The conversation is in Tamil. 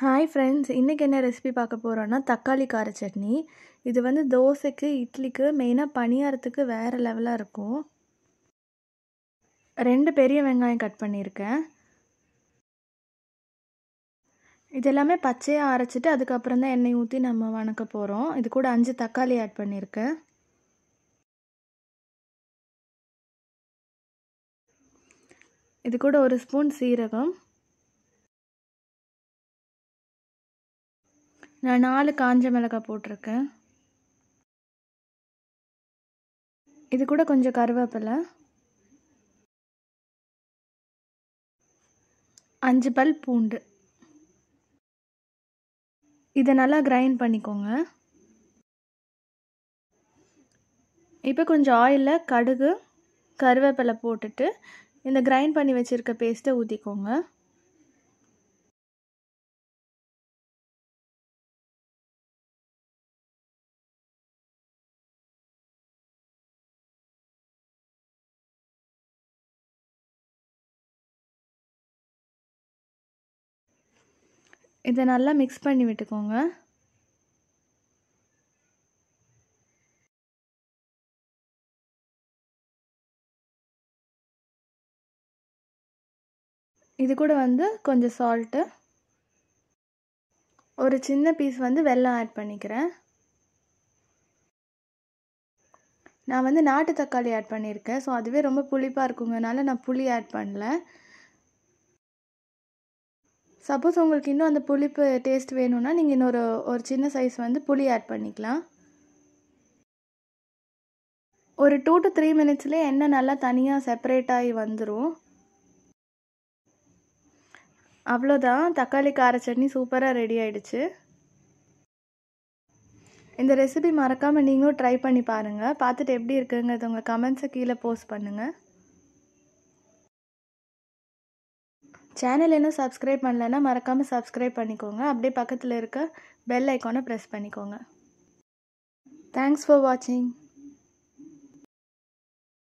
ஹாய் ஃப்ரெண்ட்ஸ் இன்றைக்கி என்ன ரெசிபி பார்க்க போகிறோன்னா தக்காளி கார சட்னி. இது வந்து தோசைக்கு இட்லிக்கு மெயினாக பணியாரத்துக்கு வேறு லெவலாக இருக்கும். ரெண்டு பெரிய வெங்காயம் கட் பண்ணியிருக்கேன். இது எல்லாமே பச்சையாக அரைச்சிட்டு அதுக்கப்புறம் தான் எண்ணெய் ஊற்றி நம்ம வணக்க போகிறோம் இது கூட அஞ்சு தக்காளி ஆட் பண்ணியிருக்கேன். இது கூட ஒரு ஸ்பூன் சீரகம். நான் நாலு காஞ்ச மிளகாய் போட்டிருக்கேன். இது கூட கொஞ்சம் கருவேப்பிலை. அஞ்சு பல் பூண்டு. இதை நல்லா கிரைண்ட் பண்ணிக்கோங்க. இப்போ கொஞ்சம் ஆயிலில் கடுகு கருவேப்பிலை போட்டுட்டு இந்த கிரைண்ட் பண்ணி வச்சுருக்க பேஸ்ட்டை ஊற்றிக்கோங்க இதை நல்லா மிக்ஸ் பண்ணி விட்டுக்கோங்க. இது கூட வந்து கொஞ்சம் சால்ட்டு ஒரு சின்ன பீஸ் வந்து வெல்லம் ஆட் பண்ணிக்கிறேன். நான் வந்து நாட்டு தக்காளி ஆட் பண்ணியிருக்கேன். ஸோ அதுவே ரொம்ப புளிப்பாக இருக்குங்கனால நான் புளி ஆட் பண்ணல. சப்போஸ் உங்களுக்கு இன்னும் அந்த புளிப்பு டேஸ்ட் வேணும்னா நீங்கள் இன்னொரு ஒரு சின்ன சைஸ் வந்து புளி ஆட் பண்ணிக்கலாம். ஒரு டூ டு த்ரீ மினிட்ஸ்லேயே எண்ணெய் நல்லா தனியாக செப்பரேட் ஆகி வந்துடும் அவ்வளோதான். தக்காளி கார சட்னி சூப்பராக ரெடி ஆயிடுச்சு. இந்த ரெசிபி மறக்காமல் நீங்களும் ட்ரை பண்ணி பாருங்கள் பார்த்துட்டு எப்படி இருக்குங்கிறது உங்கள் கமெண்ட்ஸை கீழே போஸ்ட் பண்ணுங்கள் சேனல் இன்னும் சப்ஸ்கிரைப் பண்ணலன்னா மறக்காமல் சப்ஸ்கிரைப் பண்ணிக்கோங்க. அப்படியே பக்கத்தில் இருக்க பெல் ஐக்கானை ப்ரெஸ் பண்ணிக்கோங்க. தேங்க்ஸ் ஃபார் வாட்சிங்